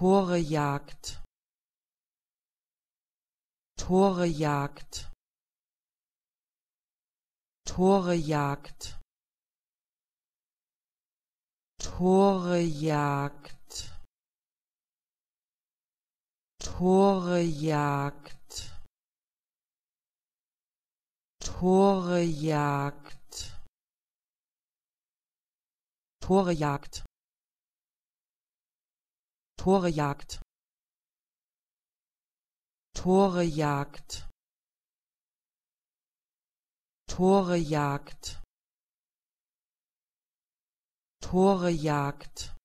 Tore jagt. Tore jagt. Tore jagt. Tore jagt. Tore jagt. Tore jagt. Tore jagt. Tore Jagd Tore Jagd Tore Jagd Tore Jagd